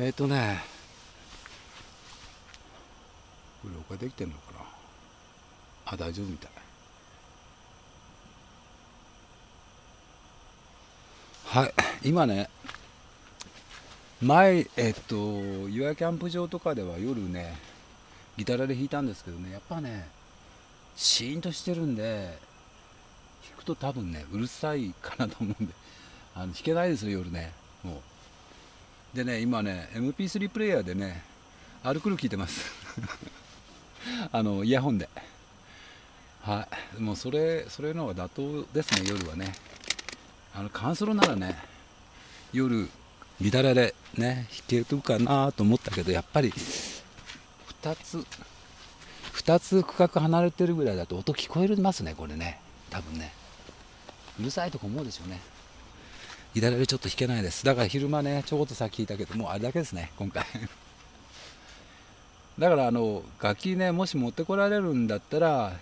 えっ、ー、とねこれ録画できてんのかな？あ大丈夫みたい。はい今ね前えっと岩屋キャンプ場とかでは夜ねギターで弾いたんですけどねやっぱねシーンとしてるんで弾くと多分ねうるさいかなと思うんであの弾けないですよ夜ねもうでね今ね MP3 プレイヤーでねアルクル聞いてます。あのイヤホンで。はい。もうそれそれの方が妥当ですね夜はね。あのカンソロならね夜ギタラでね弾けるかなと思ったけどやっぱり2つ2つ区画離れてるぐらいだと音聞こえますねこれね。多分ね。うるさいとか思うでしょうね。ギタラでちょっと弾けないです。だから昼間ねちょこっとさっき弾いたけどもうあれだけですね今回。だからあの楽器ねもし持ってこられるんだったら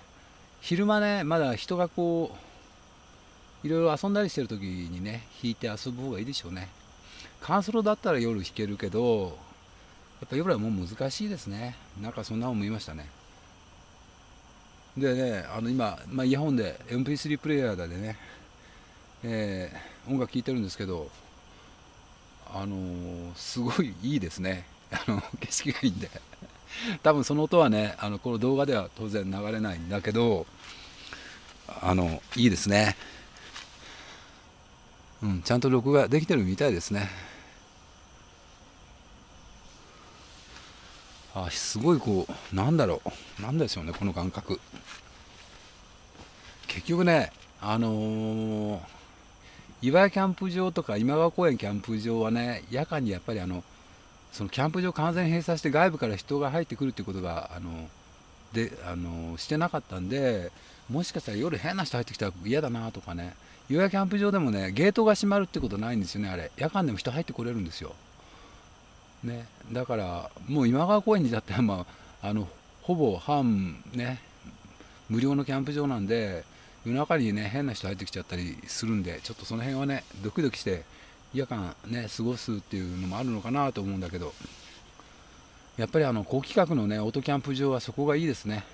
昼間ねまだ人がこういろいろ遊んだりしてる時にね弾いて遊ぶ方がいいでしょうね。カンソロだったら夜弾けるけどやっぱ夜はもう難しいですね。なんかそんなのも言いましたね。でねあの今、まあ、イヤホンで MP3 プレイヤーでね、えー、音楽聴いてるんですけどあのー、すごいいいですね。あの景色がいいんで。多分その音はねあのこの動画では当然流れないんだけどあのいいですね。うんちゃんと録画できてるみたいですね。あすごいこうなんだろう。なんでしょうねこの感覚。結局ねあのー、岩屋キャンプ場とか今川公園キャンプ場はね夜間にやっぱりあのそのキャンプ場完全閉鎖して外部から人が入ってくるってことがあのであのしてなかったんでもしかしたら夜変な人入ってきたら嫌だなとかね岩屋キャンプ場でもねゲートが閉まるってことないんですよねあれ。夜間でも人入ってこれるんですよ、ね、だからもう今川公園にだってまああのほぼ半ね無料のキャンプ場なんで夜中にね変な人入ってきちゃったりするんでちょっとその辺はねドキドキして夜間ね過ごすっていうのもあるのかなと思うんだけどやっぱりあの高規格のねオートキャンプ場はそこがいいですね。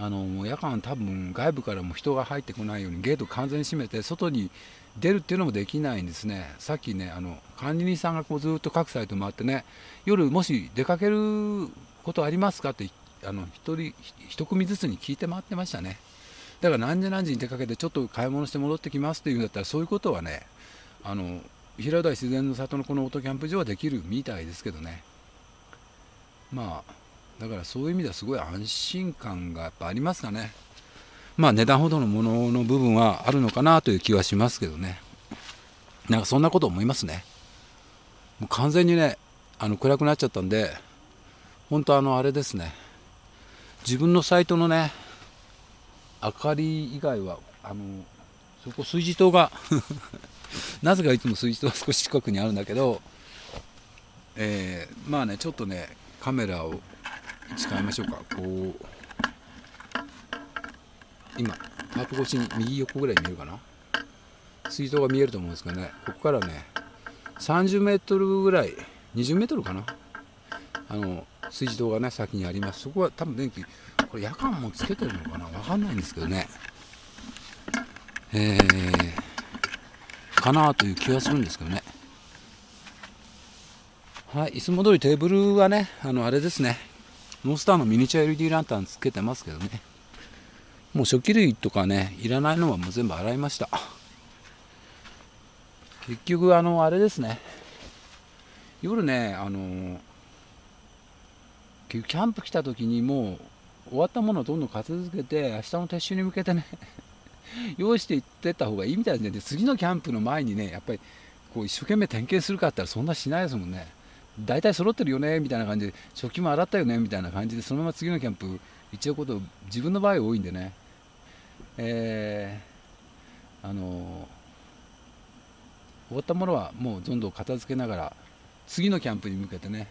あの夜間多分外部からも人が入ってこないようにゲート完全に閉めて外に出るっていうのもできないんですね。さっきねあの管理人さんがこうずっと各サイト回ってね夜もし出かけることありますかってあの1人1組ずつに聞いて回ってましたね。だから何時何時に出かけてちょっと買い物して戻ってきますっていうんだったらそういうことはねあの平台自然の里のこのオートキャンプ場はできるみたいですけどね。まあだからそういう意味ではすごい安心感がやっぱありますかね。まあ値段ほどのものの部分はあるのかなという気はしますけどね。なんかそんなこと思いますね。もう完全にねあの暗くなっちゃったんで本当あのあれですね。自分のサイトのね明かり以外はあのそこ水字灯が なぜかいつも水筒は少し近くにあるんだけど、えー、まあねちょっとねカメラを使いましょうか。こう今タープ越しに右横ぐらい見えるかな。水筒が見えると思うんですけどね。ここからね30メートルぐらい20メートルかな。あの水筒がね先にあります。そこは多分電気これ夜間もつけてるのかな？分かんないんですけどね。えーかなという気はするんですけどね。はいいつも通りテーブルはねあのあれですね。モンスターのミニチュア LED ランタンつけてますけどね。もう食器類とかねいらないのはもう全部洗いました。結局あのあれですね。夜ねあのキャンプ来た時にもう終わったものをどんどん片付けて明日の撤収に向けてね 用意していってった方がいいみたいですね。次のキャンプの前にねやっぱりこう一生懸命点検するかって言ったらそんなしないですもんね。大体揃ってるよねみたいな感じで食器も洗ったよねみたいな感じでそのまま次のキャンプ行っちゃうこと自分の場合多いんでね。えー、あの終わったものはもうどんどん片付けながら次のキャンプに向けてね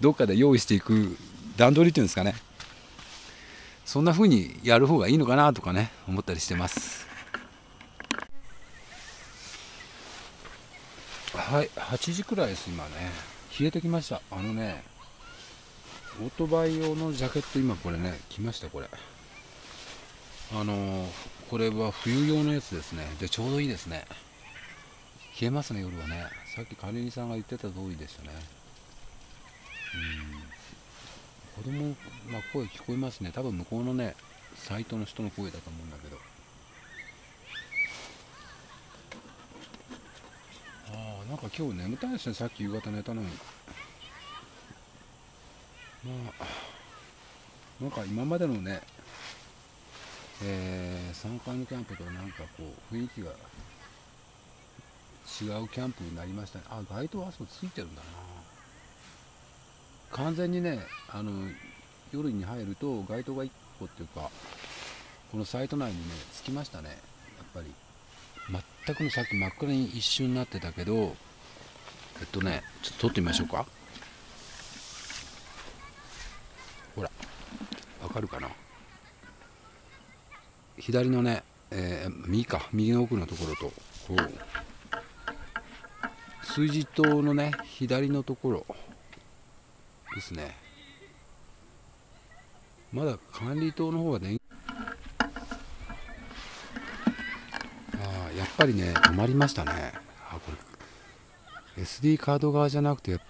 どっかで用意していく段取りっていうんですかね。そんな風にやる方がいいのかなとかね思ったりしてます。はい8時くらいです今ね。冷えてきました。あのねオートバイ用のジャケット今これね来ましたこれ。あの、これは冬用のやつですね。でちょうどいいですね。冷えますね夜はね。さっき管理人さんが言ってた通りでしたね。子供、まあ、声聞こえますね。多分向こうのねサイトの人の声だと思うんだけど。ああなんか今日眠たいですね。さっき夕方寝たのに。まあなんか今までのねえー、3階のキャンプとなんかこう雰囲気が違うキャンプになりましたね。あ街灯あそこついてるんだな。完全にねあの夜に入ると街灯が1個っていうかこのサイト内にねつきましたね。やっぱり。全くのさっき真っ暗に一瞬になってたけどえっとねちょっと撮ってみましょうか。ほらわかるかな。左のね、えー、右か右の奥のところとこう。数字灯のね左のところ。ですね。まだ管理棟の方は電ああやっぱりね止まりましたね。あこれ。SD カード側じゃなくてやっぱり。